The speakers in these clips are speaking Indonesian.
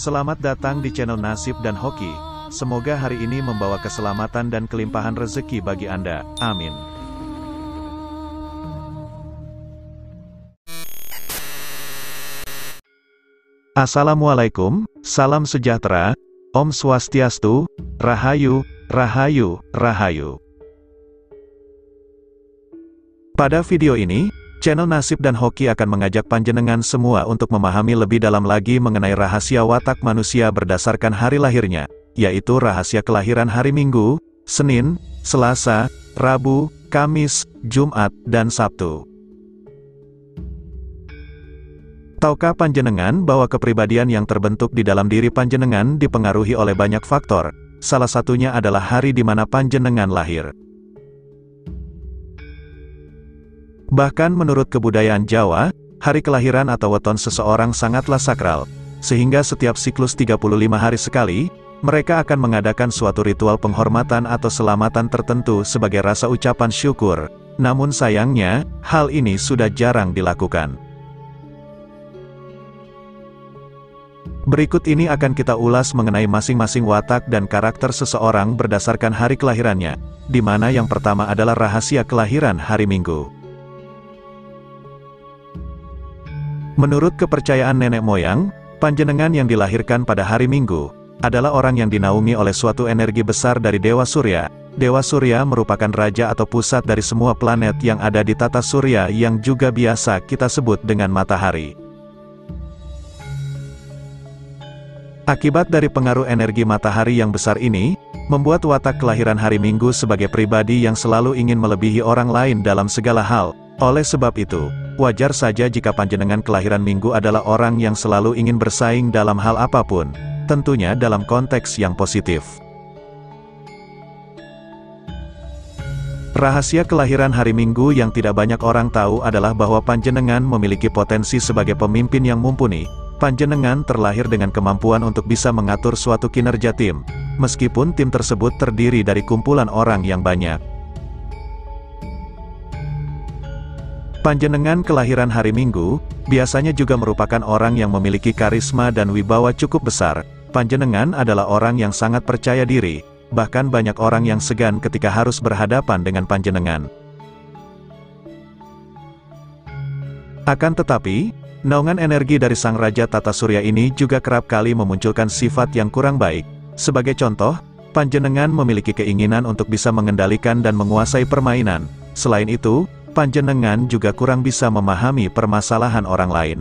Selamat datang di channel Nasib dan Hoki. Semoga hari ini membawa keselamatan dan kelimpahan rezeki bagi Anda. Amin. Assalamualaikum, salam sejahtera, Om Swastiastu, Rahayu, Rahayu, Rahayu. Pada video ini, channel Nasib dan Hoki akan mengajak panjenengan semua untuk memahami lebih dalam lagi mengenai rahasia watak manusia berdasarkan hari lahirnya, yaitu rahasia kelahiran hari Minggu, Senin, Selasa, Rabu, Kamis, Jumat, dan Sabtu. Tahukah panjenengan bahwa kepribadian yang terbentuk di dalam diri panjenengan dipengaruhi oleh banyak faktor, salah satunya adalah hari di mana panjenengan lahir. Bahkan menurut kebudayaan Jawa, hari kelahiran atau weton seseorang sangatlah sakral, sehingga setiap siklus 35 hari sekali, mereka akan mengadakan suatu ritual penghormatan atau selamatan tertentu sebagai rasa ucapan syukur. Namun sayangnya, hal ini sudah jarang dilakukan. Berikut ini akan kita ulas mengenai masing-masing watak dan karakter seseorang berdasarkan hari kelahirannya, di mana yang pertama adalah rahasia kelahiran hari Minggu. Menurut kepercayaan nenek moyang, panjenengan yang dilahirkan pada hari Minggu, adalah orang yang dinaungi oleh suatu energi besar dari Dewa Surya. Dewa Surya merupakan raja atau pusat dari semua planet yang ada di tata surya yang juga biasa kita sebut dengan matahari. Akibat dari pengaruh energi matahari yang besar ini, membuat watak kelahiran hari Minggu sebagai pribadi yang selalu ingin melebihi orang lain dalam segala hal. Oleh sebab itu, Wajar saja jika panjenengan kelahiran minggu adalah orang yang selalu ingin bersaing dalam hal apa pun, tentunya dalam konteks yang positif. Rahasia kelahiran hari Minggu yang tidak banyak orang tahu adalah bahwa panjenengan memiliki potensi sebagai pemimpin yang mumpuni. Panjenengan terlahir dengan kemampuan untuk bisa mengatur suatu kinerja tim, meskipun tim tersebut terdiri dari kumpulan orang yang banyak. Panjenengan kelahiran hari Minggu, biasanya juga merupakan orang yang memiliki karisma dan wibawa cukup besar. Panjenengan adalah orang yang sangat percaya diri, bahkan banyak orang yang segan ketika harus berhadapan dengan panjenengan. Akan tetapi, naungan energi dari Sang Raja Tata Surya ini juga kerap kali memunculkan sifat yang kurang baik. Sebagai contoh, panjenengan memiliki keinginan untuk bisa mengendalikan dan menguasai permainan. Selain itu, panjenengan juga kurang bisa memahami permasalahan orang lain.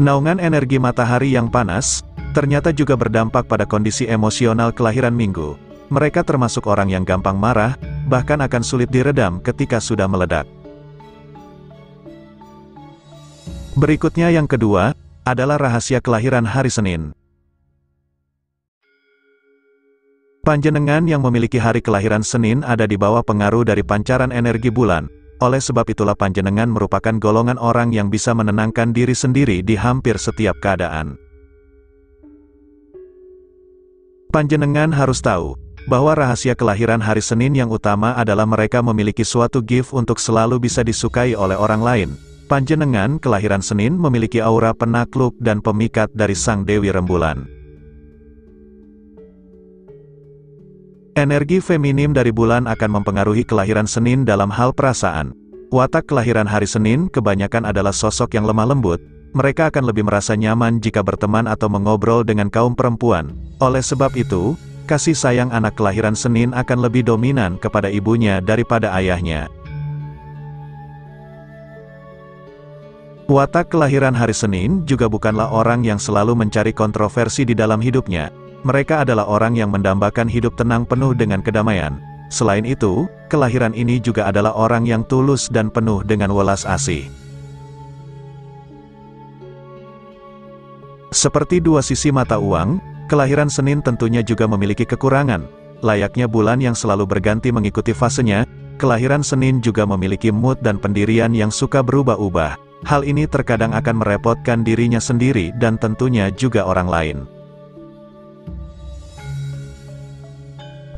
Naungan energi matahari yang panas, ternyata juga berdampak pada kondisi emosional kelahiran minggu. Mereka termasuk orang yang gampang marah, bahkan akan sulit diredam ketika sudah meledak. Berikutnya yang kedua, adalah rahasia kelahiran hari Senin. Panjenengan yang memiliki hari kelahiran Senin ada di bawah pengaruh dari pancaran energi bulan. Oleh sebab itulah panjenengan merupakan golongan orang yang bisa menenangkan diri sendiri di hampir setiap keadaan. Panjenengan harus tahu, bahwa rahasia kelahiran hari Senin yang utama adalah mereka memiliki suatu gift untuk selalu bisa disukai oleh orang lain. Panjenengan kelahiran Senin memiliki aura penakluk dan pemikat dari Sang Dewi Rembulan. Energi feminim dari bulan akan mempengaruhi kelahiran Senin dalam hal perasaan. Watak kelahiran hari Senin kebanyakan adalah sosok yang lemah lembut, mereka akan lebih merasa nyaman jika berteman atau mengobrol dengan kaum perempuan. Oleh sebab itu, kasih sayang anak kelahiran Senin akan lebih dominan kepada ibunya daripada ayahnya. Watak kelahiran hari Senin juga bukanlah orang yang selalu mencari kontroversi di dalam hidupnya, mereka adalah orang yang mendambakan hidup tenang penuh dengan kedamaian. Selain itu, kelahiran ini juga adalah orang yang tulus dan penuh dengan welas asih. Seperti dua sisi mata uang, kelahiran Senin tentunya juga memiliki kekurangan. Layaknya bulan yang selalu berganti mengikuti fasenya, kelahiran Senin juga memiliki mood dan pendirian yang suka berubah-ubah. Hal ini terkadang akan merepotkan dirinya sendiri dan tentunya juga orang lain.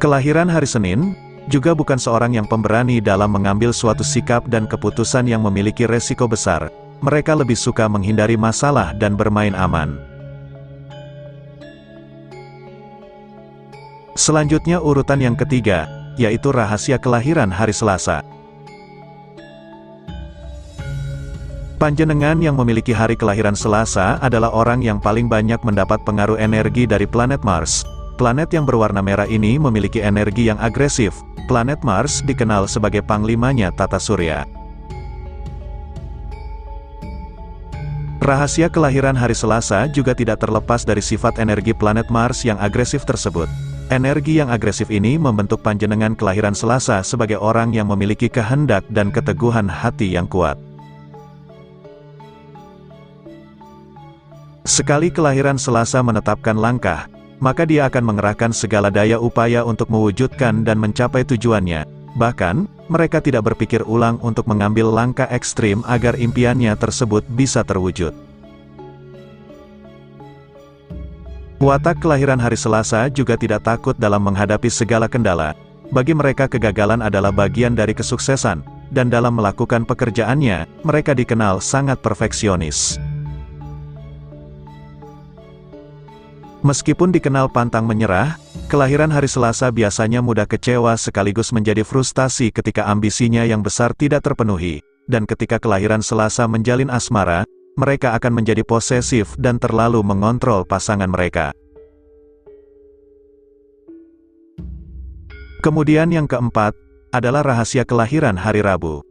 Kelahiran hari Senin, juga bukan seorang yang pemberani dalam mengambil suatu sikap dan keputusan yang memiliki resiko besar. Mereka lebih suka menghindari masalah dan bermain aman. Selanjutnya urutan yang ketiga, yaitu rahasia kelahiran hari Selasa. Panjenengan yang memiliki hari kelahiran Selasa adalah orang yang paling banyak mendapat pengaruh energi dari planet Mars. Planet yang berwarna merah ini memiliki energi yang agresif. Planet Mars dikenal sebagai panglimanya tata surya. Rahasia kelahiran hari Selasa juga tidak terlepas dari sifat energi planet Mars yang agresif tersebut. Energi yang agresif ini membentuk panjenengan kelahiran Selasa sebagai orang yang memiliki kehendak dan keteguhan hati yang kuat. Sekali kelahiran Selasa menetapkan langkah, maka dia akan mengerahkan segala daya upaya untuk mewujudkan dan mencapai tujuannya. Bahkan, mereka tidak berpikir ulang untuk mengambil langkah ekstrim agar impiannya tersebut bisa terwujud. Watak kelahiran hari Selasa juga tidak takut dalam menghadapi segala kendala. Bagi mereka kegagalan adalah bagian dari kesuksesan, dan dalam melakukan pekerjaannya, mereka dikenal sangat perfeksionis. Meskipun dikenal pantang menyerah, kelahiran hari Selasa biasanya mudah kecewa sekaligus menjadi frustasi ketika ambisinya yang besar tidak terpenuhi, dan ketika kelahiran Selasa menjalin asmara, mereka akan menjadi posesif dan terlalu mengontrol pasangan mereka. Kemudian yang keempat, adalah rahasia kelahiran hari Rabu.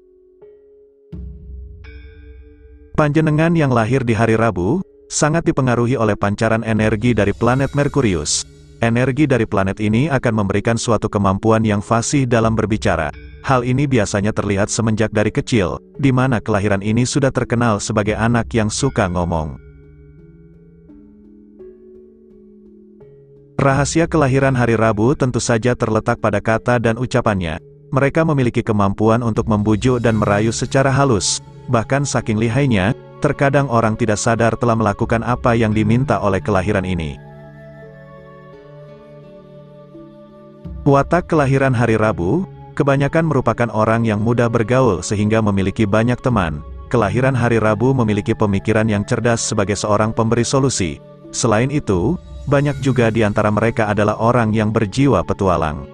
Panjenengan yang lahir di hari Rabu, sangat dipengaruhi oleh pancaran energi dari planet Merkurius. Energi dari planet ini akan memberikan suatu kemampuan yang fasih dalam berbicara. Hal ini biasanya terlihat semenjak dari kecil, di mana kelahiran ini sudah terkenal sebagai anak yang suka ngomong. Rahasia kelahiran hari Rabu tentu saja terletak pada kata dan ucapannya. Mereka memiliki kemampuan untuk membujuk dan merayu secara halus, bahkan saking lihainya, terkadang orang tidak sadar telah melakukan apa yang diminta oleh kelahiran ini. Watak kelahiran hari Rabu, kebanyakan merupakan orang yang mudah bergaul sehingga memiliki banyak teman. Kelahiran hari Rabu memiliki pemikiran yang cerdas sebagai seorang pemberi solusi. Selain itu, banyak juga di antara mereka adalah orang yang berjiwa petualang.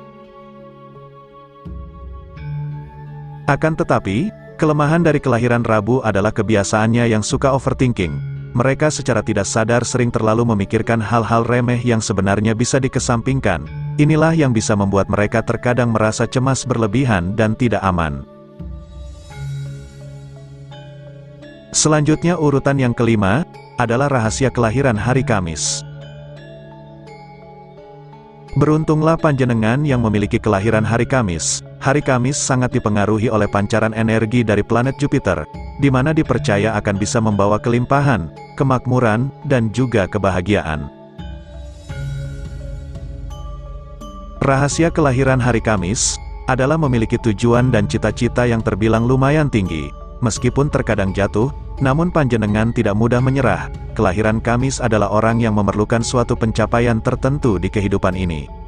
Akan tetapi, Kelemahan dari kelahiran Rabu adalah kebiasaannya yang suka overthinking. Mereka secara tidak sadar sering terlalu memikirkan hal-hal remeh yang sebenarnya bisa dikesampingkan. Inilah yang bisa membuat mereka terkadang merasa cemas berlebihan dan tidak aman. Selanjutnya urutan yang kelima, adalah rahasia kelahiran hari Kamis. Beruntunglah panjenengan yang memiliki kelahiran hari Kamis. Hari Kamis sangat dipengaruhi oleh pancaran energi dari planet Jupiter, di mana dipercaya akan bisa membawa kelimpahan, kemakmuran, dan juga kebahagiaan. Rahasia kelahiran hari Kamis adalah memiliki tujuan dan cita-cita yang terbilang lumayan tinggi. Meskipun terkadang jatuh, namun panjenengan tidak mudah menyerah. Kelahiran Kamis adalah orang yang memerlukan suatu pencapaian tertentu di kehidupan ini.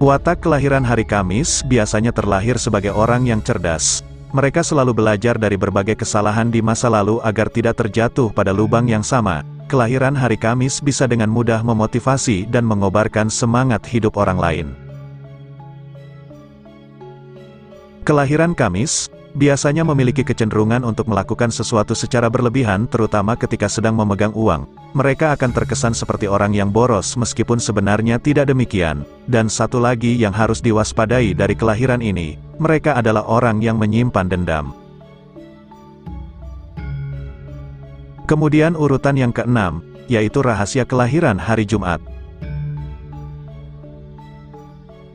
Watak kelahiran hari Kamis biasanya terlahir sebagai orang yang cerdas. Mereka selalu belajar dari berbagai kesalahan di masa lalu agar tidak terjatuh pada lubang yang sama. Kelahiran hari Kamis bisa dengan mudah memotivasi dan mengobarkan semangat hidup orang lain. Kelahiran Kamis, biasanya memiliki kecenderungan untuk melakukan sesuatu secara berlebihan terutama ketika sedang memegang uang. Mereka akan terkesan seperti orang yang boros meskipun sebenarnya tidak demikian. Dan satu lagi yang harus diwaspadai dari kelahiran ini, mereka adalah orang yang menyimpan dendam. Kemudian urutan yang keenam, yaitu rahasia kelahiran hari Jumat.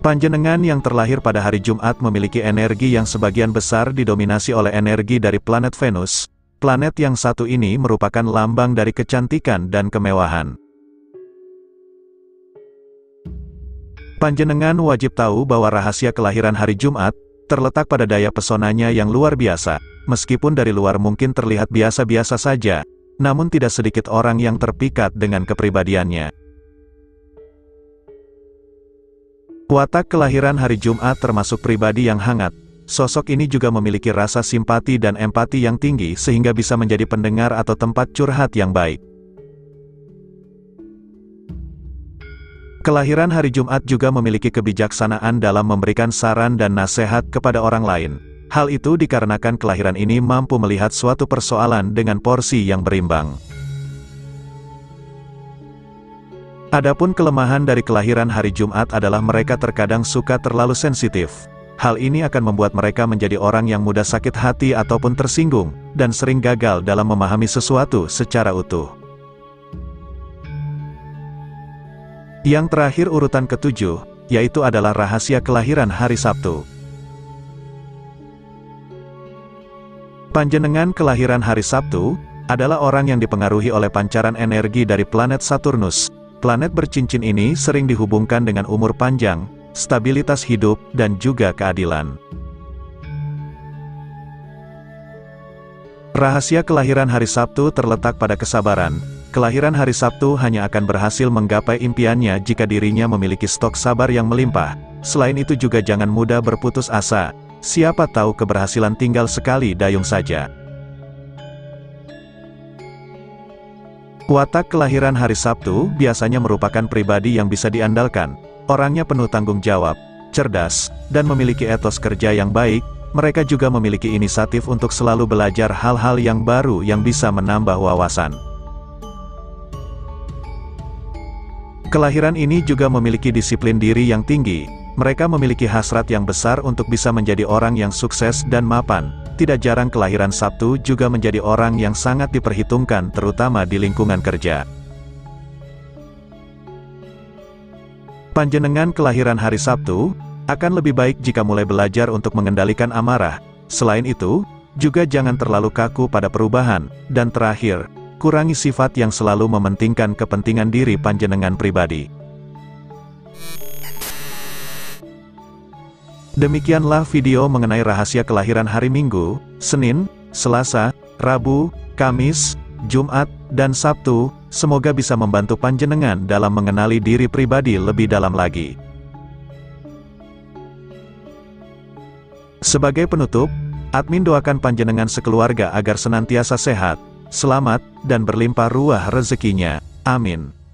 Panjenengan yang terlahir pada hari Jumat memiliki energi yang sebagian besar didominasi oleh energi dari planet Venus. Planet yang satu ini merupakan lambang dari kecantikan dan kemewahan. Panjenengan wajib tahu bahwa rahasia kelahiran hari Jumat terletak pada daya pesonanya yang luar biasa. Meskipun dari luar mungkin terlihat biasa-biasa saja, namun tidak sedikit orang yang terpikat dengan kepribadiannya. Watak kelahiran hari Jumat termasuk pribadi yang hangat. Sosok ini juga memiliki rasa simpati dan empati yang tinggi sehingga bisa menjadi pendengar atau tempat curhat yang baik. Kelahiran hari Jumat juga memiliki kebijaksanaan dalam memberikan saran dan nasihat kepada orang lain. Hal itu dikarenakan kelahiran ini mampu melihat suatu persoalan dengan porsi yang berimbang. Adapun kelemahan dari kelahiran hari Jumat adalah mereka terkadang suka terlalu sensitif. Hal ini akan membuat mereka menjadi orang yang mudah sakit hati ataupun tersinggung, dan sering gagal dalam memahami sesuatu secara utuh. Yang terakhir urutan ketujuh, yaitu adalah rahasia kelahiran hari Sabtu. Panjenengan kelahiran hari Sabtu, adalah orang yang dipengaruhi oleh pancaran energi dari planet Saturnus. Planet bercincin ini sering dihubungkan dengan umur panjang, stabilitas hidup, dan juga keadilan. Rahasia kelahiran hari Sabtu terletak pada kesabaran, Kelahiran hari Sabtu hanya akan berhasil menggapai impiannya jika dirinya memiliki stok sabar yang melimpah. Selain itu juga jangan mudah berputus asa. Siapa tahu keberhasilan tinggal sekali dayung saja. Watak kelahiran hari Sabtu biasanya merupakan pribadi yang bisa diandalkan. Orangnya penuh tanggung jawab, cerdas, dan memiliki etos kerja yang baik. Mereka juga memiliki inisiatif untuk selalu belajar hal-hal yang baru yang bisa menambah wawasan. Kelahiran ini juga memiliki disiplin diri yang tinggi, mereka memiliki hasrat yang besar untuk bisa menjadi orang yang sukses dan mapan. Tidak jarang kelahiran Sabtu juga menjadi orang yang sangat diperhitungkan terutama di lingkungan kerja. Panjenengan kelahiran hari Sabtu, akan lebih baik jika mulai belajar untuk mengendalikan amarah. Selain itu, juga jangan terlalu kaku pada perubahan. Dan terakhir, kurangi sifat yang selalu mementingkan kepentingan diri panjenengan pribadi. Demikianlah video mengenai rahasia kelahiran hari Minggu, Senin, Selasa, Rabu, Kamis, Jumat, dan Sabtu, semoga bisa membantu panjenengan dalam mengenali diri pribadi lebih dalam lagi. Sebagai penutup, admin doakan panjenengan sekeluarga agar senantiasa sehat, selamat, dan berlimpah ruah rezekinya. Amin.